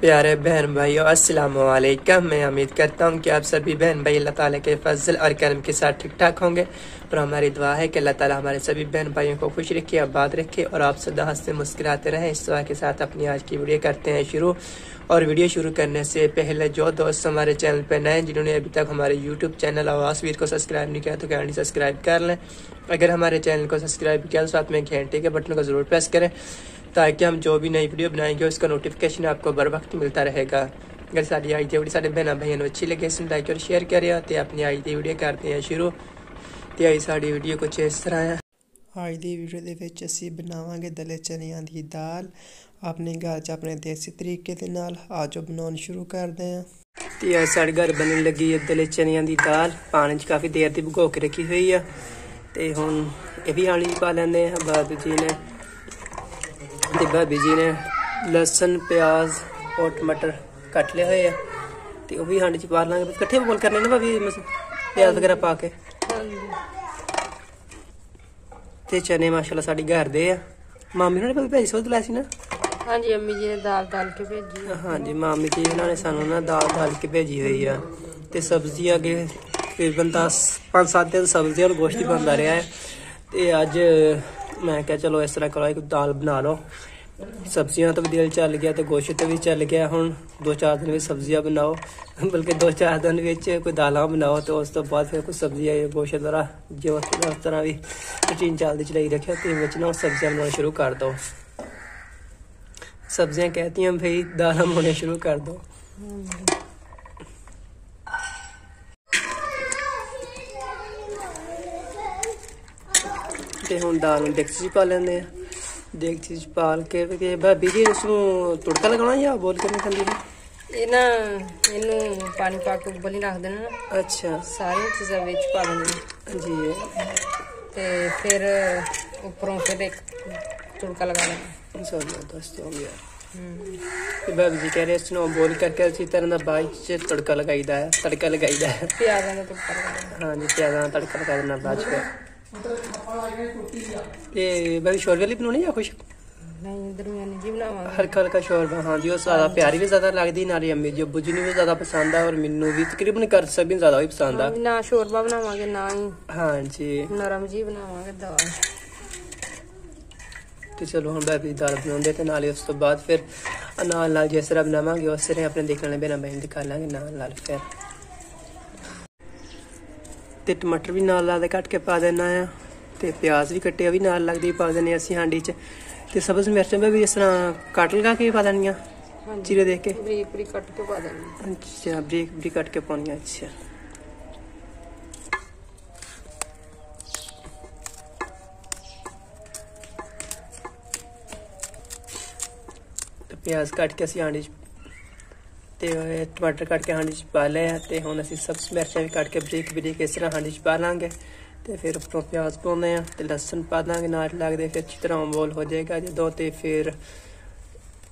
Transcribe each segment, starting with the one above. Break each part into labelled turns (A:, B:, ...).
A: प्यारे बहन भाइयों अस्सलाम वालेकुम मैं उम्मीद करता हूँ कि आप सभी बहन भाई अल्लाह ताला के फजल और करम के साथ ठीक ठाक होंगे और हमारी दुआ है कि अल्लाह ताला हमारे सभी बहन भाइयों को खुश रखे, आबाद रखे और आप सदा हँसते मुस्कुराते रहें। इस दुआ के साथ अपनी आज की वीडियो करते हैं शुरू। और वीडियो शुरू करने से पहले जो दोस्त हमारे चैनल पर नए जिन्होंने अभी तक हमारे यूट्यूब चैनल आवास वीर को सब्सक्राइब नहीं किया तो कैंडी सब्सक्राइब कर लें? अगर हमारे चैनल को सब्सक्राइब किया तो साथ में घंटे के बटन को ज़रूर प्रेस करें, ताकि हम जो भी नई वीडियो बनाएँगे, उसका नोटिफिकेशन आपको बर वक्त मिलता रहेगा। अगर साड़ी आई थी साढ़े बहना भाइयों अच्छी लगे इसमें लाइक और शेयर करें तो अपनी आई थी वीडियो करते हैं शुरू। ਤੇ ਆਈ ਸਾਡੀ ਵੀਡੀਓ ਕੁਝ ਇਸ ਤਰ੍ਹਾਂ ਹੈ ਅੱਜ ਦੀ ਵੀਡੀਓ ਦੇ ਵਿੱਚ ਅਸੀਂ ਬਣਾਵਾਂਗੇ ਦਲੇ ਚਨਿਆਂ ਦੀ ਦਾਲ। ਆਪਣੇ ਘਰ 'ਚ ਆਪਣੇ ਦੇਸੀ ਤਰੀਕੇ ਦੇ ਨਾਲ ਆਜੋ ਬਣਾਉਣ ਸ਼ੁਰੂ ਕਰਦੇ ਹਾਂ। ਤੇ ਇਹ ਸਾਡੇ ਘਰ ਬਣਨ ਲੱਗੀ ਹੈ ਦਲੇ ਚਨਿਆਂ ਦੀ ਦਾਲ। ਪਾਣੀ 'ਚ ਕਾਫੀ ਦੇਰ ਦੀ ਭਗੋ ਕੇ ਰੱਖੀ ਹੋਈ ਆ। ਤੇ ਹੁਣ ਇਹ ਵੀ ਆਣੀ ਪਾ ਲੈਂਦੇ ਆ ਬਾਬੂ ਜੀ ਨੇ ਤੇ ਭਾਬੀ ਜੀ ਨੇ ਲਸਣ ਪਿਆਜ਼ ਔਰ ਟਮਾਟਰ ਕੱਟ ਲਏ ਹੋਏ ਆ। ਤੇ ਉਹ ਵੀ ਹਾਂਡੀ 'ਚ ਪਾ ਲਾਂਗੇ। ਇਕੱਠੇ ਬੋਲ ਕਰਨੇ ਨੇ ਭਾਬੀ ਪਿਆਜ਼ ਵਗੈਰਾ ਪਾ ਕੇ? ਤੇ ਚਨੇ ਮਾਸ਼ਾਅੱਲਾ ਸਾਡੀ ਘਰ ਦੇ ਆ। ਮਾਮੀ ਨੇ ਭਾਬੀ ਭੇਜੀ ਸੋਧ ਲੈ ਸੀ ਨਾ?
B: ਹਾਂਜੀ ਅੰਮੀ ਜੀ ਨੇ ਦਾਲ ਦਾਲ ਕੇ ਭੇਜੀ।
A: ਹਾਂਜੀ ਮਾਮੀ ਜੀ ਇਹਨਾਂ ਨੇ ਸਾਨੂੰ ਨਾ ਦਾਲ ਦਾਲ ਕੇ ਭੇਜੀ ਹੋਈ ਆ। ਤੇ ਸਬਜ਼ੀ ਅੱਗੇ ਤਕਰੀਬਨ 10 5-7 ਦਿਨ ਸਬਜ਼ੀ ਔਰ ਗੋਸ਼ਤ ਹੀ ਬਣਦਾ ਰਿਹਾ ਹੈ। ਤੇ ਅੱਜ ਮੈਂ ਕਿਹਾ ਚਲੋ ਇਸ ਤਰ੍ਹਾਂ ਕਰੋ ਇੱਕ ਦਾਲ ਬਣਾ ਲਓ। ਸਬਜ਼ੀਆਂ ਤਾਂ ਵੀ ਦਿਲ ਚੱਲ ਗਿਆ ਤੇ ਗੋਸ਼ਤ ਵੀ ਚੱਲ ਗਿਆ। ਹੁਣ ਦੋ ਚਾਰ ਦਿਨ ਵਿੱਚ ਸਬਜ਼ੀਆਂ ਬਣਾਓ, ਬਲਕਿ ਦੋ ਚਾਰ ਦਿਨ ਵਿੱਚ ਕੋਈ ਦਾਲਾਂ ਬਣਾਓ ਤੇ ਉਸ ਤੋਂ ਬਾਅਦ ਫਿਰ ਕੋਈ ਸਬਜ਼ੀਆਂ ਜਾਂ ਗੋਸ਼ਤ ਵਗੈਰਾ ਜੋ ਉਸ ਤਰ੍ਹਾਂ ਵੀ ਰੁਟੀਨ ਚੱਲਦੀ ਚਲਾਈ ਰੱਖਿਆ ਤੇ ਵਿੱਚ ਨਾ ਸਬਜ਼ੀਆਂ ਬਣਾਉਣਾ ਸ਼ੁਰੂ ਕਰ ਦੋ। ਸਬਜ਼ੀਆਂ ਕਹਤੀਆਂ ਭਈ ਦਾਲਾਂ ਬਣਾਉਣਾ ਸ਼ੁਰੂ ਕਰ ਦੋ। ਤੇ ਹੁਣ ਦਾਲ ਨੂੰ ਡਿਕਸ ਜੀ ਪਾ ਲੈਂਦੇ ਆ। ਡੇਕਚੀ 'ਚ ਪਾਲ ਕੇ ਤੇ ਭਾਬੀ ਜੀ ਇਸ ਨੂੰ ਤੁੜਕਾ ਲਗਾਉਣਾ ਜਾਂ ਬੋਲ ਕੇ ਨਹੀਂ ਖਾਂਦੀ
B: ਇਹ? ਨਾ ਇਹਨੂੰ ਪਾਣੀ ਪਾ ਕੇ ਉਬਲ ਹੀ ਰੱਖ ਦੇਣਾ ਨਾ।
A: ਅੱਛਾ।
B: ਸਾਰੀਆਂ ਚੀਜ਼ਾਂ ਵਿੱਚ ਪਾ ਦੇਣੀਆਂ।
A: ਜੀ
B: ਤੇ ਫਿਰ ਉੱਪਰੋਂ ਫਿਰ ਇੱਕ ਤੁੜਕਾ ਲਗਾ ਲੈਣਾ।
A: ਇਨਸ਼ਾਅੱਲਾ ਦੋਸਤੋ ਹੋ ਗਿਆ।
B: ਹੂੰ।
A: ਤੇ ਭਾਬੀ ਜੀ ਕਹਿ ਰਹੇ ਇਸ ਨੂੰ ਬੋਲ ਕਰਕੇ ਅਸੀਂ ਤਰ੍ਹਾਂ ਦਾ ਬਾਅਦ 'ਚ ਤੜਕਾ ਲਗਾਈਦਾ ਹੈ ਤੜਕਾ ਲਗਾਈਦਾ ਹੈ।
B: ਪਿਆਜ਼ਾਂ ਦਾ ਤੁੜਕਾ ਦੇਣਾ
A: ਹਾਂਜੀ ਪਿਆਜ਼ਾਂ ਦਾ ਤੜਕਾ ਲਗਾ ਦੇਣਾ ਬਾਅਦ 'ਚ ਤੇ ਭਾਬੀ ਸ਼ੋਰਵੇ ਲਈ ਬਣਾਉਣੀ ਜਾਂ ਖੁਸ਼
B: ਨਹੀਂ ਦਰਮਿਆਨੀ ਜੀ ਬਣਾਵਾਂਗੇ।
A: ਹਲਕਾ ਹਲਕਾ ਸ਼ੋਰਬਾ ਹਾਂਜੀ ਉਹ ਜ਼ਿਆਦਾ ਪਿਆਰੀ ਵੀ ਜ਼ਿਆਦਾ ਲੱਗਦੀ ਨਾਲੇ ਅੰਮੀ ਜੀ ਜੀ ਨੂੰ ਵੀ ਜ਼ਿਆਦਾ ਪਸੰਦ ਆ ਔਰ ਮੈਨੂੰ ਵੀ ਤਕਰੀਬਨ ਕਰ ਸਭੀ ਨੂੰ ਜ਼ਿਆਦਾ ਹੀ ਪਸੰਦ ਆ।
B: ਨਾ ਸ਼ੋਰਬਾ ਬਣਾਵਾਂਗੇ ਨਾ ਹੀ
A: ਹਾਂਜੀ
B: ਨਰਮ ਜੀ ਬਣਾਵਾਂਗੇ ਦਾਲ।
A: ਤੇ ਚਲੋ ਹੁਣ ਬਾਬੀ ਦੀ ਦਾਲ ਬਣਾਉਂਦੇ ਤੇ ਨਾਲੇ ਉਸ ਤੋਂ ਬਾਅਦ ਫਿਰ ਨਾਲ ਨਾਲ ਜਿਸ ਤਰ੍ਹਾਂ ਬਣਾਵਾਂਗੇ ਉਸ ਤਰ੍ਹਾਂ ਆਪਣੇ ਦੇਖਣ ਵਾਲੇ ਬੇਨਾ ਬਹਿਨ ਦਿਖਾ ਲਾਂਗੇ ਨਾਲ ਨਾਲ ਫਿਰ। ਤੇ ਟਮਾਟਰ ਵੀ ਨਾਲ ਨਾਲ ਦੇ ਕੱਟ ਕੇ ਪਾ ਦੇਣਾ ਆ। ਤੇ ਪਿਆਜ਼ ਵੀ ਕੱਟੇ ਉਹ ਵੀ ਨਾਲ ਲੱਗਦੇ ਪਾ ਦੇਣੇ ਅਸੀਂ ਹਾਂਡੀ 'ਚ। ਤੇ ਸਬਜ਼ ਮਿਰਚਾਂ ਵੀ ਇਸ ਤਰ੍ਹਾਂ ਕੱਟ ਲਗਾ ਕੇ ਪਾ ਦੇਣੀਆਂ ਚੀਰੇ ਦੇਖ ਕੇ?
B: ਬਰੀਕ ਬਰੀਕ ਕੱਟ ਕੇ ਪਾ ਦੇਣੀ
A: ਅੱਛਾ ਬਰੀਕ ਬਰੀਕ ਕੱਟ ਕੇ ਪਾਉਣੀਆਂ ਅੱਛਾ। ਤੇ ਪਿਆਜ਼ ਕੱਟ ਕੇ ਅਸੀਂ ਹਾਂਡੀ 'ਚ ਤੇ ਇਹ ਟਮਾਟਰ ਕੱਟ ਕੇ ਹਾਂਡੀ 'ਚ ਪਾ ਲਏ ਆ ਤੇ ਹੁਣ ਅਸੀਂ ਸਬਜ਼ ਮਿਰਚਾਂ ਵੀ ਕੱਟ ਕੇ ਬਰੀਕ ਬਰੀਕ ਇਸ ਤਰ੍ਹਾਂ ਹਾਂਡੀ 'ਚ ਪਾ ਲਾਂਗੇ ਤੇ ਫਿਰ ਉੱਪਰੋਂ ਪਿਆਜ਼ ਪਾਉਂਦੇ ਆ ਤੇ ਲਸਣ ਪਾ ਦਾਂਗੇ ਨਾਲ ਲੱਗਦੇ ਫਿਰ ਅੱਛੀ ਤਰ੍ਹਾਂ ਬੋਲ ਹੋ ਜਾਏਗਾ ਜਦੋਂ ਤੇ ਫਿਰ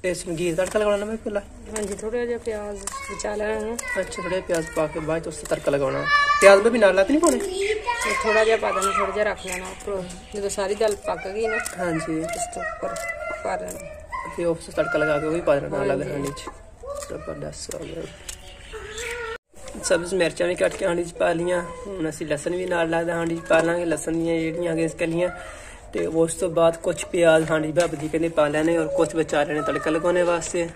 A: ਇਸ ਨੂੰ ਘੀ ਦਾ ਤੜਕਾ ਲਗਾਉਣਾ ਮੈਂ ਪਹਿਲਾਂ?
B: ਹਾਂਜੀ ਥੋੜਾ ਜਿਹਾ ਪਿਆਜ਼ ਵਿਚਾ ਲੈਣਾ ਹੈ।
A: ਅੱਛਾ ਥੋੜੇ ਪਿਆਜ਼ ਪਾ ਕੇ ਬਾਅਦ ਉਸ 'ਤੇ ਤੜਕਾ ਲਗਾਉਣਾ। ਪਿਆਜ਼ ਵੀ ਨਾਲ ਲੱਤ ਨਹੀਂ ਪਾਉਣੇ?
B: ਥੋੜਾ ਜਿਹਾ ਪਾ ਦੇਣਾ ਥੋੜਾ ਜਿਹਾ ਰੱਖ ਲੈਣਾ ਉੱਪਰੋਂ। ਜਦੋਂ ਸਾਰੀ ਦਾਲ ਪੱਕ ਗਈ ਨਾ
A: ਹਾਂਜੀ।
B: ਇਸ ਤੋਂ ਉੱਪਰ ਪਾ ਲੈਣਾ।
A: ਤੇ ਉਸ 'ਤੇ ਤੜਕਾ ਲਗਾ ਕੇ ਉਹ ਵੀ ਪਾ ਦੇਣਾ ਨਾਲ ਲੱਗਦਾ ਹਾਂਡੀ 'ਚ। ਜ਼ਬਰਦਸਤ ਹੋ ਗਿਆ। ਸਬਜ਼ ਮਿਰਚਾਂ ਵੀ ਕੱਟ ਕੇ ਹਾਂਡੀ 'ਚ ਪਾ ਲੀਆਂ ਹੁਣ ਅਸੀਂ ਲਸਣ ਵੀ ਨਾਲ ਲੱਗਦਾ ਹਾਂਡੀ 'ਚ ਪਾ ਲਾਂਗੇ। ਲਸਣ ਦੀਆਂ ਜਿਹੜੀਆਂ ਅਗੇ ਕਲੀਆਂ, ਤੇ ਉਸ ਤੋਂ ਬਾਅਦ ਕੁਝ ਪਿਆਜ਼ ਹਾਂਡੀ ਭਾਬੀ ਜੀ ਕਹਿੰਦੇ ਪਾ ਲੈਣੇ ਔਰ ਕੁਝ ਵਿਚਾਰੇ ਨੇ ਤੜਕਾ ਲਗਾਉਣੇ ਵਾਸਤੇ।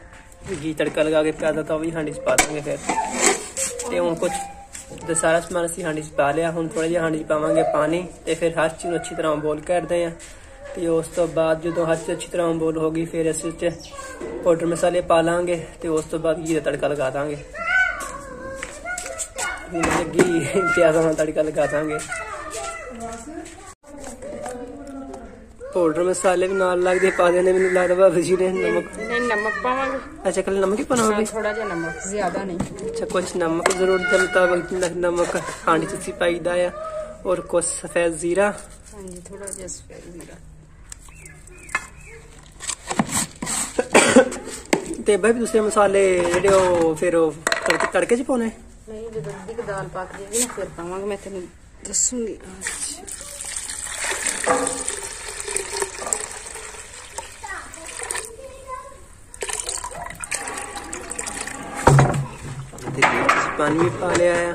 A: ਜੀ ਤੜਕਾ ਲਗਾ ਕੇ ਪਿਆਜ਼ਾਂ ਤਾਂ ਉਹ ਵੀ ਹਾਂਡੀ 'ਚ ਪਾ ਦਾਂਗੇ ਫਿਰ। ਤੇ ਹੁਣ ਕੁਝ ਤੇ ਸਾਰਾ ਸਮਾਨ ਅਸੀਂ ਹਾਂਡੀ 'ਚ ਪਾ ਲਿਆ। ਹੁਣ ਥੋੜਾ ਜਿਹਾ ਹਾਂਡੀ 'ਚ ਪਾਵਾਂਗੇ ਪਾਣੀ ਤੇ ਫਿਰ ਹਰ ਚੀਜ਼ ਨੂੰ ਅੱਛੀ ਤਰ੍ਹਾਂ ਬੋਲ ਕਰਦੇ ਆ ਤੇ ਉਸ ਤੋਂ ਬਾਅਦ ਜਦੋਂ ਹੱਥ ਚੀਜ਼ ਅੱਛੀ ਤਰ੍ਹਾਂ ਬੋਲ ਹੋ ਗਈ ਫਿਰ ਇਸ ਵਿੱਚ ਪਾਊਡਰ ਮਸਾਲੇ ਪਾ ਲਾਂਗੇ ਤੇ ਉਸ ਤੋਂ ਬਾਅਦ ਘੀ ਦਾ ਤੜਕਾ ਲਗਾ ਦਾਂਗੇ। ਲੱਗੀ ਪਿਆਜ਼ਾਂ ਦਾ ਤੜਕਾ ਲਗਾ ਦਾਂਗੇ। ਪਾਊਡਰ ਮਸਾਲੇ ਵੀ ਨਾਲ ਲੱਗਦੇ ਪਾ ਦੇਣੇ ਮੈਨੂੰ ਲੱਗਦਾ ਬਾਬਾ ਜੀ ਨੇ ਨਮਕ।
B: ਨਹੀਂ ਨਮਕ ਪਾਵਾਂਗੇ।
A: ਅੱਛਾ ਕੱਲ ਨਮਕ ਹੀ ਪਾਵਾਂਗੇ
B: ਥੋੜਾ ਜਿਹਾ ਨਮਕ ਜ਼ਿਆਦਾ ਨਹੀਂ।
A: ਅੱਛਾ ਕੁਝ ਨਮਕ ਜ਼ਰੂਰ ਦੇ ਮੁਤਾਬਕ ਨਮਕ ਖਾਂਡ ਚ ਸੀ ਪਾਈਦਾ ਆ। ਔਰ ਕੁਝ ਸਫੈਦ ਜ਼ੀਰਾ।
B: ਹਾਂਜੀ ਥੋੜਾ ਜਿਹਾ ਸਫੈਦ ਜ਼ੀਰਾ।
A: ਤੇ ਬਾਈ ਦੂਸਰੇ ਮਸਾਲੇ ਜਿਹੜੇ ਉਹ ਫਿਰ ਉਹ ਤੜਕੇ ਤੜਕੇ ਚ ਪਾਉਣੇ?
B: ਨਹੀਂ ਜਦੋਂ ਅੱਧੀ ਕੁ ਦਾਲ ਪੱਕ ਜਾਏਗੀ ਨਾ ਫਿਰ ਪਾਵਾਂਗੇ ਮੈਂ ਤੈਨੂੰ ਦੱਸੂਗੀ।
A: ਪਾਣੀ ਵੀ ਪਾ ਲਿਆ ਆ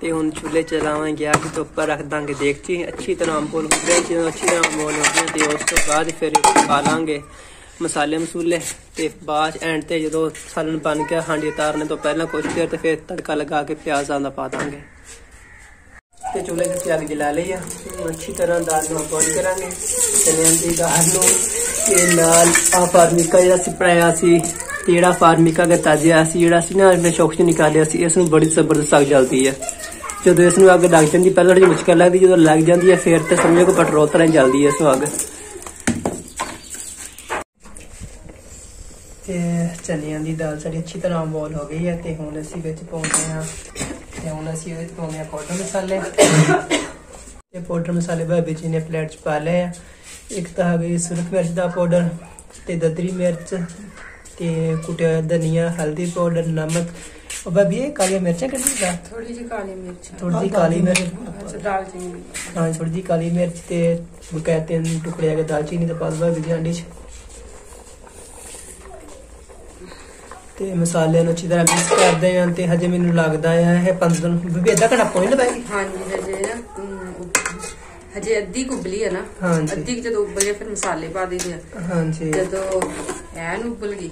A: ਤੇ ਹੁਣ ਚੁੱਲ੍ਹੇ ਚਲਾਵਾਂਗੇ ਅੱਗ ਤੋਂ ਉੱਪਰ ਰੱਖ ਦਾਂਗੇ ਦੇਗਚੀ ਅੱਛੀ ਤਰ੍ਹਾਂ ਹੋ ਗਿਆ ਜਦੋਂ ਅੱਛੀ ਤਰ੍ਹਾਂ ਅੰਬੋਲ ਹੋ ਗਿਆ ਤੇ ਉਸ ਤੋਂ ਬਾਅਦ ਫਿਰ ਪਾ ਲਾਂਗੇ। ਮਸਾਲੇ ਮਸੂਲੇ ਤੇ ਬਾਅਦ ਐਂਡ ਤੇ ਜਦੋਂ ਸਾਲਨ ਬਣ ਗਿਆ, ਹਾਂਡੀ ਉਤਾਰਨੇ ਤੋਂ ਪਹਿਲਾਂ ਕੁਝ ਦੇਰ ਤੇ ਫਿਰ ਤੜਕਾ ਲਗਾ ਕੇ ਪਿਆਜ਼ਾਂ ਦਾ ਪਾ ਦਾਂਗੇ। ਤੇ ਚੁੱਲ੍ਹੇ ਤੇ ਅੱਗ ਜਲਾ ਲਈ ਆ। ਅੱਛੀ ਤਰ੍ਹਾਂ ਦਾਲ ਨੂੰ ਬੋਇਲ ਕਰਾਂਗੇ। ਚਨਿਆਂ ਦੀ ਦਾਲ ਨੂੰ ਤੇ ਨਾਲ ਆ ਫਾਰਮਿਕਾ ਜਿਹੜਾ ਸੀ ਪੜਾਇਆ ਸੀ, ਤੇ ਜਿਹੜਾ ਫਾਰਮਿਕਾ ਦਾ ਤਾਜਿਆ ਸੀ, ਜਿਹੜਾ ਸੀ ਨਾ ਮੈਂ ਸ਼ੌਕ ਚ ਨਿਕਾਲਿਆ ਸੀ, ਇਸ ਨੂੰ ਬੜੀ ਜ਼ਬਰਦਸਤ ਅੱਗ ਜਲਦੀ ਹੈ ਜਦੋਂ ਇਸ ਨੂੰ ਅੱਗ ਲੱਗ ਜਾਂਦੀ, ਪਹਿਲਾਂ ਥੋੜੀ ਮੁਸ਼ਕਲ ਲੱਗਦੀ, ਜਦੋਂ ਲੱਗ ਜਾਂਦੀ ਹੈ ਫਿਰ ਤੇ ਸਮਝੋ ਕਿ ਪੈਟਰੋਲ ਤਰ੍ਹਾਂ ਹੀ ਜਲਦੀ ਹੈ ਇਸ ਨੂੰ ਅੱਗ। ਤੇ ਚਨਿਆਂ ਦੀ ਦਾਲ ਸਾਡੀ ਅੱਛੀ ਤਰ੍ਹਾਂ ਬੋਲ ਹੋ ਗਈ ਹੈ ਤੇ ਹੁਣ ਅਸੀਂ ਵਿੱਚ ਪਾਉਂਦੇ ਹਾਂ ਤੇ ਹੁਣ ਅਸੀਂ ਇਹਦੇ ਵਿੱਚ ਪਾਉਂਦੇ ਹਾਂ ਪਾਊਡਰ ਮਸਾਲੇ। ਤੇ ਪਾਊਡਰ ਮਸਾਲੇ ਭਾਬੀ ਜੀ ਨੇ ਪਲੇਟ 'ਚ ਪਾ ਲਏ ਆ। ਇੱਕ ਤਾਂ ਹੈਗੀ ਸੁਰਖ ਮਿਰਚ ਦਾ ਪਾਊਡਰ ਤੇ ਦਦਰੀ ਮਿਰਚ ਤੇ ਕੁਟਿਆ ਧਨੀਆ ਹਲਦੀ ਪਾਊਡਰ ਨਮਕ। ਉਹ ਭਾਬੀ ਇਹ ਕਾਲੀਆਂ ਮਿਰਚਾਂ ਕੱਢੀ ਦਾ
B: ਥੋੜੀ ਜਿਹੀ ਕਾਲੀ ਮਿਰਚ।
A: ਥੋੜੀ ਜਿਹੀ ਕਾਲੀ ਮਿਰਚ।
B: ਅੱਛਾ ਦਾਲਚੀਨੀ।
A: ਹਾਂ ਥੋੜੀ ਜਿਹੀ ਕਾਲੀ ਮਿਰਚ ਤੇ ਬਕਾਇ ਤਿੰਨ ਟੁਕੜੇ ਹੈਗੇ ਦਾਲਚੀਨੀ ਦੇ ਪਾ ਦੋ ਭਾਬੀ ਜੀ ਹਾਂਡੀ 'ਚ। ਤੇ ਮਸਾਲਿਆਂ ਨੂੰ ਅੱਛੀ ਤਰ੍ਹਾਂ ਮਿਕਸ ਕਰਦੇ ਹਾਂ ਤੇ ਹਜੇ ਮੈਨੂੰ ਲੱਗਦਾ ਆ ਇਹ 15 ਬੀਬੀ ਅੱਧਾ ਘੰਟਾ ਪਹੁੰਚ ਲਵੇਗੀ
B: ਹਾਂਜੀ ਹਜੇ ਨਾ ਅਮ, ਹਜੇ ਅੱਧੀ ਕੁਬਲੀ ਹੈ ਨਾ।
A: ਹਾਂਜੀ।
B: ਅੱਧੀ ਕੁ ਜਦੋਂ ਉਬਲ ਫਿਰ ਮਸਾਲੇ ਪਾ ਦਈਦੇ ਆ।
A: ਹਾਂਜੀ।
B: ਜਦੋਂ ਐਨ ਉਬਲ ਗਈ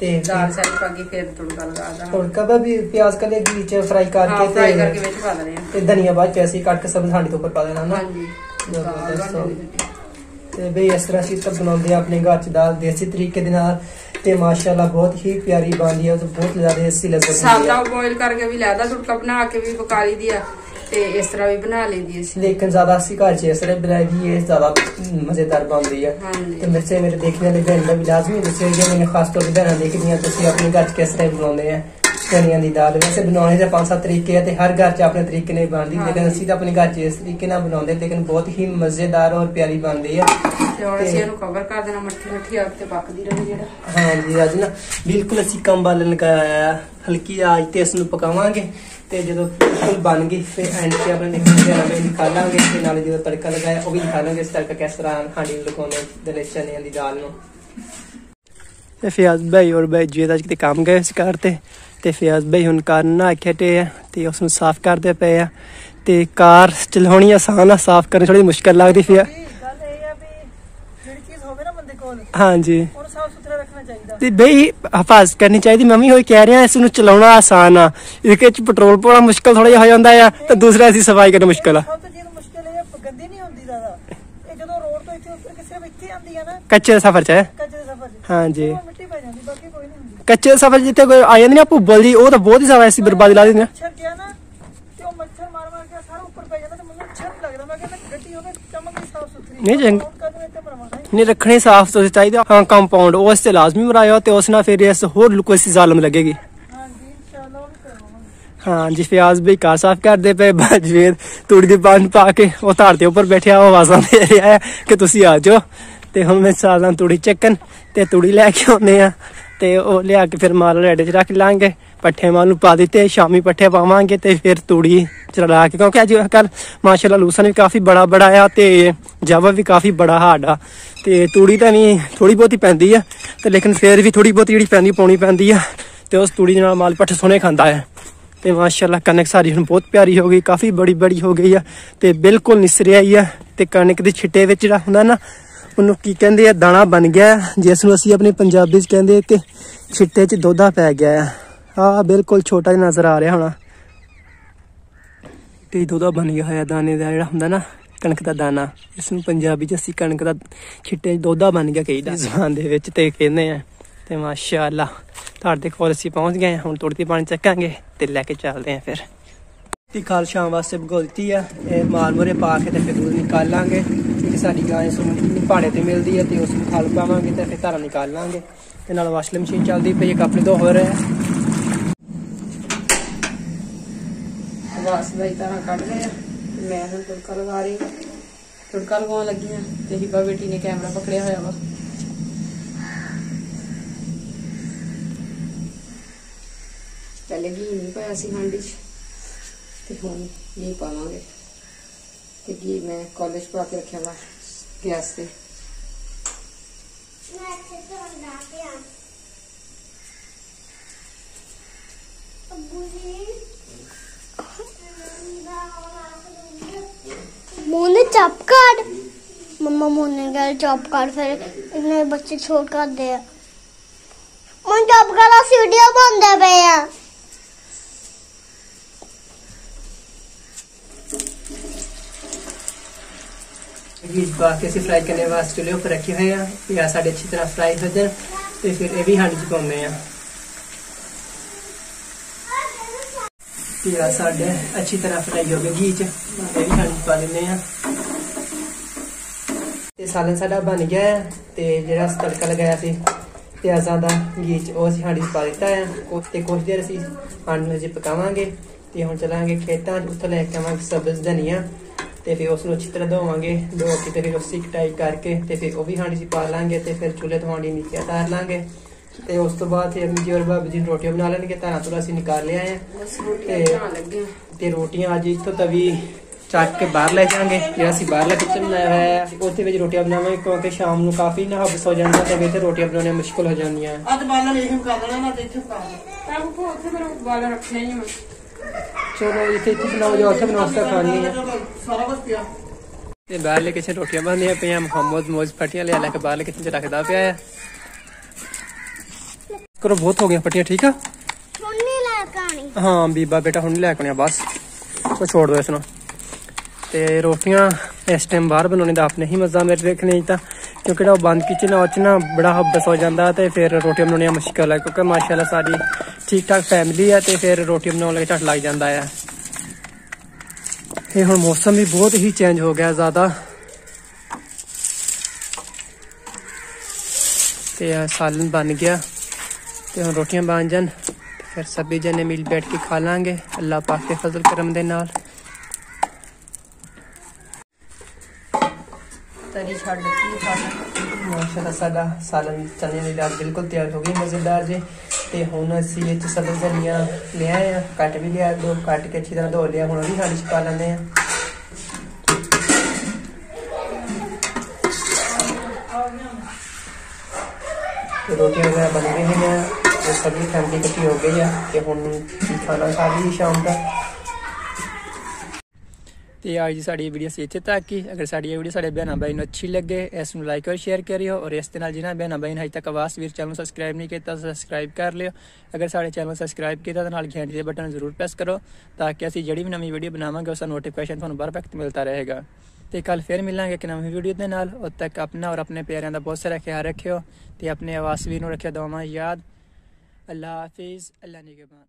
A: ਤੇ
B: ਦਾਲ ਸਾਰੀ ਪਾ ਕੇ ਫਿਰ ਤੜਕਾ ਲਗਾ ਦਾਂ
A: ਤੜਕਾ ਦਾ ਵੀ ਪਿਆਜ਼ ਕਲੇ ਦੇ ਵਿੱਚ ਫਰਾਈ
B: ਹਾਂ
A: ਕਰਕੇ
B: ਫਰਾਈ ਕਰਕੇ
A: ਤੇ
B: ਵਿੱਚ ਪਾ ਦੇਣੇ ਆ।
A: ਤੇ ਧਨੀਆ ਬਾਅਦ ਚ ਕੱਟ ਕੇ ਸਭ ਹਾਂਡੀ ਤੋਂ ਉੱਪਰ ਪਾ ਦੇਣਾ ਨਾ।
B: ਹਾਂਜੀ। ਦਾਲ।
A: ਤੇ ਬਈ ਇਸ ਤਰ੍ਹਾਂ ਅਸੀਂ ਤਾਂ ਬਣਾਉਂਦੇ ਆ ਆਪਣੇ ਘਰ ਚ ਦਾਲ ਦੇਸੀ ਤਰੀਕੇ ਦੇ ਨਾਲ। ਤੇ ਮਾਸ਼ਾਅੱਲਾ ਬਹੁਤ ਹੀ ਪਿਆਰੀ ਬਣਦੀ ਹੈ ਬਹੁਤ ਜ਼ਿਆਦਾ ਅੱਛੀ ਲੱਗਦੀ ਹੈ।
B: ਸਾਦਾ ਬੋਇਲ ਕਰਕੇ ਵੀ ਲੈਦਾ ਤੜਕਾ ਬਣਾ ਕੇ ਵੀ ਪਕਾ ਲਈ ਦੀ ਆ। ਤੇ ਇਸ ਤਰ੍ਹਾਂ ਵੀ ਬਣਾ ਲਈਦੀ ਅਸੀਂ।
A: ਲੇਕਿਨ ਜ਼ਿਆਦਾ ਅਸੀਂ ਘਰ ਚ ਇਸ ਤਰ੍ਹਾਂ ਬਣਾਈ ਦੀ ਇਹ ਜ਼ਿਆਦਾ ਮਜ਼ੇਦਾਰ ਬਣਦੀ ਹੈ। ਤੇ ਮੇਰੇ ਮੇਰੇ ਦੇਖਣੇ ਵਾਲੇ ਭੈਣ ਦਾ ਵੀ ਲਾਜ਼ਮੀ ਦੱਸਿਓ ਜੇ ਮੈਨੂੰ ਖਾਸ ਤੌਰ ਤੇ ਭੈਣਾਂ ਦੇਖਦੀਆਂ ਤੁਸੀਂ ਆਪਣੇ ਘਰ ਚ ਕਿਸ ਤਰ੍ਹਾਂ ਬਣਾਉਂਦੇ ਆ? ਚਣਿਆਂ ਦੀ ਦਾਲ। ਵੈਸੇ ਬਣਾਉਣੇ ਦੇ ਪੰਜ ਸੱਤ ਤਰੀਕੇ ਆ ਤੇ ਹਰ ਘਰ ਚ ਆਪਣੇ ਤਰੀਕੇ ਨਾਲ ਬਣਦੀ ਲੇਕਿਨ ਅਸੀਂ ਤਾਂ ਆਪਣੇ ਘਰ ਚ ਇਸ ਤਰੀਕੇ ਨਾਲ ਬਣਾਉਂਦੇ ਲੇਕਿਨ ਬਹੁਤ ਹੀ ਮਜ਼ੇਦਾਰ ਔਰ ਪਿਆਰੀ ਬਣਦੀ ਹੈ
B: ਤੇ ਹੁਣ ਅਸੀਂ ਇਹਨੂੰ ਕਵਰ ਕਰ ਦੇਣਾ ਮੱਠੀ ਮੱਠੀ ਅੱਗ ਤੇ ਪੱਕਦੀ ਰਹੇ ਜਿਹੜਾ।
A: ਹਾਂਜੀ ਅੱਜ ਨਾ ਬਿਲਕੁਲ ਅਸੀਂ ਕਮ ਬਾਲਣ ਲਗਾਇਆ ਹਲਕੀ ਆਜ ਤੇ ਇਸ ਨੂੰ ਪਕਾਵਾਂਗੇ। ਤੇ ਜਦੋਂ ਬਿਲਕੁਲ ਬਣ ਗਈ ਫਿਰ ਐਂਡ ਤੇ ਆਪਣੇ ਨਿਕਲ ਜਾਣਾ ਵੀ ਨਿਕਾਲਾਂਗੇ ਤੇ ਨਾਲ ਜਦੋਂ ਤੜਕਾ ਲਗਾਇਆ ਉਹ ਵੀ ਦਿਖਾਵਾਂਗੇ ਇਸ ਤੜਕਾ ਕਿਸ ਤਰ੍ਹਾਂ ਹਾਂਡੀ ਨੂੰ ਲਗਾਉਂਦੇ ਦਲੇ ਚਨਿਆਂ ਦੀ ਦਾਲ ਨੂੰ। ਤੇ ਫਿਆਜ਼ ਭਾਈ ਔਰ ਭਾਈ ਜੀ ਦਾ ਕਿਤੇ ਕੰਮ ਗਏ ਸੀ ਘਰ ਤੇ ਤੇ ਫਿਆਜ਼ ਭਾਈ ਹੁਣ ਕਾਰ ਨਾ ਖੇਟੇ ਆ ਤੇ ਉਸ ਨੂੰ ਸਾਫ਼ ਕਰਦੇ ਪਏ ਆ ਤੇ ਕਾਰ ਚਲਾਉਣੀ ਆਸਾਨ ਆ ਸਾਫ਼ ਕਰਨੀ ਥੋੜੀ ਮੁਸ਼ਕਲ ਲੱਗਦੀ ਫਿਰ
C: ਗੱਲ ਇਹ ਆ ਵੀ ਜਿਹੜੀ ਚੀਜ਼ ਹੋਵੇ ਨਾ ਬੰਦੇ ਕੋਲ
A: ਹਾਂਜੀ।
C: ਉਹਨੂੰ ਸਾਫ਼ ਚਾਹੀਦਾ।
A: ਤੇ ਬਈ ਹਫਾਜ਼ ਕਰਨੀ ਚਾਹੀਦੀ। ਮੰਮੀ ਹੋਈ ਕਹਿ ਰਿਹਾ ਇਸ ਨੂੰ ਚਲਾਉਣਾ ਆਸਾਨ ਆ। ਇਹਦੇ ਵਿੱਚ ਪੈਟਰੋਲ ਪਾਉਣਾ ਮੁਸ਼ਕਲ ਥੋੜਾ ਜਿਹਾ ਹੋ ਜਾਂਦਾ ਆ ਤੇ ਦੂਸਰਾ ਅਸੀਂ ਸਫ਼ਾਈ ਕਰਨਾ ਮੁਸ਼ਕਲ ਆ।
C: ਸਭ ਤੋਂ ਜਿਹੜੀ ਮੁਸ਼ਕਿਲ ਇਹ ਆ, ਗੰਦੀ ਨਹੀਂ ਹੁੰਦੀ ਜ਼ਿਆਦਾ। ਇਹ ਜਦੋਂ ਰੋਡ ਤੋਂ ਇੱਥੇ ਉੱਤਰ ਕੇ ਸਿਰਫ ਇੱਥੇ ਆਉਂਦੀ ਆ ਨਾ
A: ਕੱਚੇ ਸਫ਼ਰ ਚ ਹੈ।
C: ਕੱਚੇ ਦੇ ਸਫ਼ਰ 'ਚ।
A: ਹਾਂਜੀ।
C: ਉਹ ਮਿੱਟੀ ਪੈ ਜਾਂਦੀ ਬਾਕੀ ਕੋਈ ਨਹੀਂ ਹੁੰਦੀ।
A: ਕੱਚੇ ਸਫ਼ਰ ਜਿੱਥੇ ਕੋਈ ਆ ਜਾਂਦੀ ਨਾ ਭੁੱਬਲ ਜੀ ਉਹ ਤਾਂ ਬਹੁਤ ਹੀ ਜ਼ਿਆਦਾ ਐਸੀ ਬਰਬਾਦੀ ਲਾ ਦਿੰਦੇ ਆ।
C: ਮੱਛਰ ਗਿਆ ਨਾ ਤੇ ਉਹ ਮੱਛਰ ਮਾਰ ਮਾਰ ਕੇ ਸਾਰਾ ਉੱਪਰ ਪੈ ਜਾਂਦਾ ਤੇ ਮੈਨੂੰ ਅੱਛਾ ਨਹੀਂ ਲੱਗਦਾ। ਮੈਂ ਕਹਿੰਦਾ ਗੱਡੀ ਹੋਵੇ ਚਮਕ ਦੀ ਸਾਫ਼ ਸੁਥਰੀ
A: ਨਹੀਂ, ਚੰਗ-
C: ਨਹੀਂ
A: ਰੱਖਣੇ ਸਾਫ਼ ਸੁਥਰੇ ਚਾਹੀਦੇ ਕੰਪਾਊਂਡ ਉਸ ਤੇ ਲਾਜ਼ਮੀ ਮਰਾਇਆ ਤੇ ਉਸ ਨਾਲ ਫਿਰ ਇਸ ਹੋਰ ਲੁਕੋ ਸੀ ਜ਼ਾਲਮ ਲੱਗੇਗੀ। ਹਾਂ ਜੀ ਫਿਆਜ਼ ਵੀ ਕਾਰ ਸਾਫ਼ ਕਰਦੇ ਪਏ ਬਾਜਵੇਦ ਤੂੜੀ ਦੀ ਬੰਨ ਪਾ ਕੇ ਉਹ ਧਾਰ ਦੇ ਉੱਪਰ ਬੈਠਿਆ ਉਹ ਆਵਾਜ਼ਾਂ ਦੇ ਰਿਹਾ ਹੈ ਕਿ ਤੁਸੀਂ ਆ ਜਾਓ ਤੇ ਹੁਣ ਮੈਂ ਸਾਲਾਂ ਤੂੜੀ ਚੱਕਣ ਤੇ ਤੂੜੀ ਲੈ ਕੇ ਆਉਨੇ ਆ ਤੇ ਉਹ ਲਿਆ ਕੇ ਫਿਰ ਮਾਲ ਰੇੜੇ 'ਚ ਰੱਖ ਲਾਂਗੇ। ਪੱਠੇ ਮਾਲ ਨੂੰ ਪਾ ਦਿੱਤੇ, ਸ਼ਾਮੀ ਪੱਠੇ ਪਾਵਾਂਗੇ ਤੇ ਫਿਰ ਤੂੜੀ ਚਲਾ ਕੇ, ਕਿਉਂਕਿ ਅੱਜ ਕੱਲ ਮਾਸ਼ਾਅੱਲਾ ਲੂਸਨ ਵੀ ਕਾਫੀ ਬੜਾ ਬੜਾ ਆ ਤੇ ਜਾਵਾ ਵੀ ਕਾਫੀ ਬੜਾ ਹਾਰਡ ਆ। ਤੇ ਤੂੜੀ ਤਾਂ ਵੀ ਥੋੜੀ ਬਹੁਤੀ ਪੈਂਦੀ ਆ ਤੇ ਲੇਕਿਨ ਫਿਰ ਵੀ ਥੋੜੀ ਬਹੁਤੀ ਜਿਹੜੀ ਪੈਂਦੀ, ਪਾਉਣੀ ਪੈਂਦੀ ਆ ਤੇ ਉਸ ਤੂੜੀ ਦੇ ਨਾਲ ਮਾਲ ਪੱਠੇ ਸੋਹਣੇ ਖਾਂਦਾ ਹੈ। ਤੇ ਮਾਸ਼ਾਅੱਲਾ ਕਣਕ ਸਾਰੀ ਹੁਣ ਬਹੁਤ ਪਿਆਰੀ ਹੋ ਗਈ, ਕਾਫੀ ਬੜੀ ਬੜੀ ਹੋ ਗਈ ਆ ਤੇ ਬਿਲਕੁਲ ਨਿਸਰਿਆ ਹੀ ਆ ਤੇ ਕਣਕ ਦੇ ਛਿੱਟੇ ਵਿੱਚ ਜਿਹੜਾ ਹੁੰਦਾ ਨਾ, ਉਹਨੂੰ ਕੀ ਕਹਿੰਦੇ ਆ, ਦਾਣਾ ਬਣ ਗਿਆ ਜਿਸ ਨੂੰ ਅਸੀਂ ਆਪਣੇ ਪੰਜਾਬੀ 'ਚ ਕਹਿੰਦੇ ਕਿ ਛਿੱਟੇ 'ਚ ਦੋਧਾ ਪੈ ਗਿਆ ਆ। ਆ ਬਿਲਕੁਲ ਛੋਟਾ ਜਿਹਾ ਨਜ਼ਰ ਆ ਰਿਹਾ ਹੋਣਾ। ਤੇ ਦੋਧਾ ਬਣ ਗਿਆ ਹੋਇਆ ਦਾਣੇ ਦਾ ਜਿਹੜਾ ਹੁੰਦਾ ਨਾ ਕਣਕ ਦਾ ਦਾਣਾ ਇਸ ਨੂੰ ਪੰਜਾਬੀ 'ਚ ਅਸੀਂ ਕਣਕ ਦਾ ਛਿੱਟੇ ਦੋਧਾ ਬਣ ਗਿਆ ਕਹੀਦਾ। ਜ਼ਬਾਨ ਦੇ ਵਿੱਚ ਤੇ ਕਹਿੰਦੇ ਆ ਤੇ ਮਾਸ਼ਾਅੱਲਾ ਤੁਹਾਡੇ ਕੋਲ ਅਸੀਂ ਪਹੁੰਚ ਗਏ ਹਾਂ ਹੁਣ ਤੁਰਤੀ ਪਾਣੀ ਚੱਕਾਂਗੇ ਤੇ ਲੈ ਕੇ ਚੱਲਦੇ ਆਂ ਫਿਰ। ਤੀ ਖਾਲ ਸ਼ਾਮ ਵਾਸਤੇ ਭਗੋ ਦਿੱਤੀ ਆ ਇਹ ਮਾਲ ਮੋਰੇ ਪਾ ਕੇ ਤੇ ਫਿਰ ਦੁੱਧ ਨਿਕਾਲ ਲਾਂਗੇ ਕਿਉਂਕਿ ਸਾਡੀ ਗਾਂ ਇਸ ਨੂੰ ਪਹਾੜੇ ਤੇ ਮਿਲਦੀ ਹੈ ਤੇ ਉਸ ਨੂੰ ਖਾਲ ਪਾਵਾਂਗੇ ਤੇ ਫਿਰ ਧਾਰਾ ਨਿਕਾਲ ਲਾਂਗੇ। ਤੇ ਨਾਲ ਵਾਸ਼ਲ ਮਸ਼ੀਨ ਚੱਲਦੀ ਪਈ ਹੈ ਕੱਪੜੇ ਧੋ ਹੋ ਰਹੇ ਆ
B: ਬਸ ਬਈ ਤਰ੍ਹਾਂ ਕੱਢ ਰਹੇ ਆ ਤੇ ਮੈਂ ਹੁਣ ਤੜਕਾ ਲਗਾ ਰਹੀ ਹਾਂ ਤੜਕਾ ਲਗਾਉਣ ਲੱਗੀ ਆ ਤੇ ਹਿਬਾ ਬੇਟੀ ਨੇ ਕੈਮਰਾ ਪਕੜਿਆ ਹੋਇਆ ਵਾ ਪਹਿਲੇ ਘੀ ਨਹੀਂ ਪਾਇਆ ਸੀ ਹਾਂਡੀ 'ਚ ਤੇ ਹੁਣ ਘੀ ਪਾਵਾਂਗੇ ਤੇ ਘੀ ਮੈਂ ਕਾਲਜ ਪਾ ਕੇ ਰੱਖਿਆ ਵਾ ਗੈਸ ਤੇ
D: ਮੈਂ ਇੱਥੇ ਧੋਂਦਾ ਪਿਆ ਅੱਬੂ ਜੀ मुंह ने चप काट मम्मा मुंह ने कहा चप काट फिर इतने बच्चे छोड़ कर दे मैं चप काला वीडियो बनते पे हैं
A: बीज पा के ਅਸੀਂ ਫਰਾਈ ਕਰਨੇ ਵਾਸਤੇ ਚੁੱਲ੍ਹੇ ਉੱਪਰ ਰੱਖੇ ਹੋਏ ਆ ਪਿਆਜ਼ ਸਾਡੇ ਅੱਛੀ ਤਰ੍ਹਾਂ ਫਰਾਈ ਹੋ ਜਾਣ ਤੇ ਫਿਰ ਇਹ ਵੀ ਹਾਂਡੀ 'ਚ ਪਾਉਂਦੇ ਆ ਪਿਆਜ਼ ਸਾਡੇ ਅੱਛੀ ਤਰ੍ਹਾਂ ਫਰਾਈ ਹੋ ਗਏ ਘੀ 'ਚ ਇਹ ਵੀ ਹਾਂਡੀ 'ਚ ਪਾ ਦਿੰਦੇ ਆ ਤੇ ਸਾਲਨ ਸਾਡਾ ਬਣ ਗਿਆ ਤੇ ਜਿਹੜਾ ਤੜਕਾ ਲਗਾਇਆ ਸੀ ਪਿਆਜ਼ਾਂ ਦਾ ਘੀ 'ਚ ਉਹ ਅਸੀਂ ਹਾਂਡੀ ਪਾ ਦਿੱਤਾ ਹੈ। ਕੁਛ ਤੇ ਕੁਛ ਦੇਰ ਅਸੀਂ ਹਾਂਡੀ ਨੂੰ ਜੀ ਪਕਾਵਾਂਗੇ ਤੇ ਹੁਣ ਚਲਾਂਗੇ ਖੇਤਾਂ 'ਚ, ਉੱਥੋਂ ਲੈ ਕੇ ਆਵਾਂਗੇ ਸਬਜ਼ ਧਨੀਆ ਤੇ ਫਿਰ ਉਸ ਨੂੰ ਅੱਛੀ ਤਰ੍ਹਾਂ ਧੋਵਾਂਗੇ। ਧੋ ਕੇ ਤੇ ਫਿਰ ਉਸੇ ਕਟਾਈ ਕਰਕੇ ਤੇ ਫਿਰ ਉਹ ਵੀ ਹਾਂਡੀ 'ਚ ਪਾ ਲਾਂਗੇ ਤੇ ਫਿਰ ਚੁੱਲ੍ਹੇ ਤੋਂ ਹਾਂਡੀ ਨੀਚੇ ਉਤਾਰ ਲਾਂਗੇ। ਤੇ ਉਸ ਤੋਂ ਬਾਅਦ ਫਿਰ ਅੰਮੀ ਜੀ ਔਰ ਬਾਬੂ ਜੀ ਰੋਟੀਆਂ ਬਣਾ ਲੈਣਗੇ ਤਾਂ ਤੋਂ ਅਸੀਂ ਨਿਕਾਲ ਲਿਆ ਹੈ। ਤੇ ਰੋਟੀਆਂ ਅੱਜ ਇੱਥੋਂ ਤਵੀ ਚੱਕ ਕੇ ਬਾਹਰ ਲੈ ਜਾਵਾਂਗੇ। ਜਿਹੜਾ ਅਸੀਂ ਬਾਹਰਲਾ ਕਿਚਨ ਬਣਾਇਆ ਹੋਇਆ ਹੈ ਉਹਦੇ ਵਿੱਚ ਰੋਟੀਆਂ ਬਣਾਵਾਂਗੇ ਕਿਉਂਕਿ ਸ਼ਾਮ ਨੂੰ ਕਾਫੀ ਨਾ ਹਬਸ ਹੋ ਜਾਂਦਾ ਤੇ ਵਿੱਚ ਰੋਟੀਆਂ ਬਣਾਉਣੀਆਂ ਮੁਸ਼ਕਲ ਹੋ ਜਾਂਦੀਆਂ।
C: ਆ ਤੇ ਬਾਲਾ ਰੇਸ਼ਮ ਕਰ ਲੈਣਾ ਨਾ ਤੇ ਇੱਥੇ ਪਾ
B: ਤਾਂ ਉਹ ਉੱਥੇ ਮੇਰਾ ਬਾਲਾ ਰੱਖਣਾ ਹੀ ਮੈਂ।
A: ਚਲੋ ਇੱਥੇ ਇੱਥੇ ਬਣਾਓ ਜੋ ਉੱਥੇ ਬਣਾਉਂ ਸਕਾ ਖਾਣੀ ਹੈ
C: ਸਾਰਾ ਕੁਝ ਪਿਆ।
A: ਤੇ ਬਾਹਰਲੇ ਕਿਚਨ ਰੋਟੀਆਂ ਬਣਾਉਂਦੀਆਂ ਪਈਆਂ ਮੁਹੰਮਦ ਮੋਜ ਫਟੀਆਂ ਲਿਆ ਲੈ ਕੇ ਬਾਹਰਲੇ ਕਿਚਨ ਚ ਰੱਖਦਾ ਪਿਆ ਹੈ ਕਰੋ ਬਹੁਤ ਹੋ ਗਿਆ ਫਟੀਆਂ ਠੀਕ ਆ?
D: ਹੁਣ ਨਹੀਂ ਲੈ ਕੇ ਆਣੀ
A: ਹਾਂ ਬੀਬਾ ਬੇਟਾ ਹੁਣ ਲੈ ਕੇ ਆਣੀ ਬਸ। ਛੋੜ ਦੋ ਇਸ ਨੂੰ। ਤੇ ਰੋਟੀਆਂ ਇਸ ਟਾਈਮ ਬਾਹਰ ਬਣਾਉਣੇ ਦਾ ਆਪਣੇ ਹੀ ਮਜ਼ਾ ਮੇਰੇ ਦੇਖਣੇ ਤਾਂ, ਕਿਉਂਕਿ ਜਿਹੜਾ ਉਹ ਬੰਦ ਕਿਚਨ ਆ, ਉਹ 'ਚ ਨਾ ਬੜਾ ਹੱਬਸ ਹੋ ਜਾਂਦਾ ਤੇ ਫਿਰ ਰੋਟੀਆਂ ਬਣਾਉਣੀਆਂ ਮੁਸ਼ਕਲ ਹੈ ਕਿਉਂਕਿ ਮਾਸ਼ਾਅੱਲਾ ਸਾਡੀ ਠੀਕ ਠਾਕ ਫੈਮਿਲੀ ਹੈ ਤੇ ਫਿਰ ਰੋਟੀਆਂ ਬਣਾਉਣ ਲਈ ਝਟ ਲੱਗ ਜਾਂਦਾ ਹੈ ਇਹ ਹੁਣ ਮੌਸਮ ਵੀ ਬਹੁਤ ਹੀ ਚੇਂਜ ਹੋ ਗਿਆ ਜ਼ਿਆਦਾ। ਤੇ ਇਹ ਸਾਲਨ ਬਣ ਗਿਆ ਤੇ ਹੁਣ ਰੋਟੀਆਂ ਬਣ ਜਾਣ, ਤੇ ਫਿਰ ਸਭੀ ਜਨੇ ਮਿਲ ਬੈਠ ਕੇ ਖਾ ਲਾਂਗੇ। ਅੱਲਾਹ ਪਾਕ ਦੇ ਫਜ਼ਲ ਕਰਮ
B: ਛੱਡ ਦਿੱਤੀ ਖਾਣਾ
A: ਮਾਸ਼ਾਅੱਲਾ, ਸਾਡਾ ਸਾਲਨ ਚਨੇ ਦੀ ਦਾਲ ਬਿਲਕੁਲ ਤਿਆਰ ਹੋ ਗਈ ਮਜ਼ੇਦਾਰ ਜੀ। ਤੇ ਹੁਣ ਅਸੀਂ ਇਹ ਚ ਸਬਜ਼ ਧਨੀਆ ਲਿਆ ਆ ਕੱਟ ਵੀ ਲਿਆ, ਦੋ ਕੱਟ ਕੇ ਅੱਛੀ ਤਰ੍ਹਾਂ ਧੋ ਲਿਆ। ਹੁਣ ਉਹ ਵੀ ਹਾਲੀ ਚ ਲੈਂਦੇ ਆ ਤੇ ਰੋਟੀਆਂ ਵਗੈਰਾ ਬਣ ਗਈਆਂ। ਤੇ ਸਭੀ ਫੈਮਿਲੀ ਇਕੱਠੀ ਹੋ ਗਈ ਆ। ਤੇ ਹੁਣ ਖਾਣਾ? ਖਾ ਲਈ ਸ਼ਾਮ ਦਾ। ਤੇ ਅੱਜ ਦੀ ਸਾਡੀ ਵੀਡੀਓ ਸੀ ਇੱਥੇ ਤੱਕ ਹੀ। ਅਗਰ ਸਾਡੀ ਇਹ ਵੀਡੀਓ ਸਾਡੇ ਭੈਣਾਂ ਭਾਈ ਨੂੰ ਅੱਛੀ ਲੱਗੇ, ਇਸ ਨੂੰ ਲਾਈਕ ਔਰ ਸ਼ੇਅਰ ਕਰਿਓ ਔਰ ਇਸ ਦੇ ਨਾਲ ਜਿਨ੍ਹਾਂ ਭੈਣਾਂ ਭਾਈ ਨੇ ਹਜੇ ਤੱਕ ਆਵਾਜ਼ ਵੀਰ ਚੈਨਲ ਨੂੰ ਸਬਸਕ੍ਰਾਈਬ ਨਹੀਂ ਕੀਤਾ ਸਬਸਕ੍ਰਾਈਬ ਕਰ ਲਿਓ। ਅਗਰ ਸਾਡੇ ਚੈਨਲ ਨੂੰ ਸਬਸਕ੍ਰਾਈਬ ਕੀਤਾ ਤਾਂ ਨਾਲ ਘੰਟੀ ਦੇ ਬਟਨ ਜ਼ਰੂਰ ਪ੍ਰੈਸ ਕਰੋ ਤਾਂ ਕਿ ਅਸੀਂ ਜਿਹੜੀ ਵੀ ਨਵੀਂ ਵੀਡੀਓ ਬਣਾਵਾਂਗੇ ਉਸ ਦਾ ਨੋਟੀਫਿਕੇਸ਼ਨ ਤੁਹਾਨੂੰ ਬਰ ਵਕਤ ਮਿਲਦਾ ਰਹੇਗਾ। ਤੇ ਕੱਲ ਫਿਰ ਮਿਲਾਂਗੇ ਇੱਕ ਨਵੀਂ ਵੀਡੀਓ ਦੇ ਨਾਲ। ਉਦ ਤੱਕ ਆਪਣਾ ਔਰ ਆਪਣੇ ਪਿਆਰਿਆਂ ਦਾ ਬਹੁਤ ਸਾਰਾ ਖਿਆਲ ਰੱਖਿਓ ਤੇ ਆਪਣੇ ਆਵਾਸ ਵੀਰ ਨੂੰ ਰੱਖਿਓ ਦੁਆਵਾਂ ਯਾਦ। ਅੱਲਾ ਹਾਫਿਜ਼ ਅੱਲਾ ਨਿਗਹਬਾਨ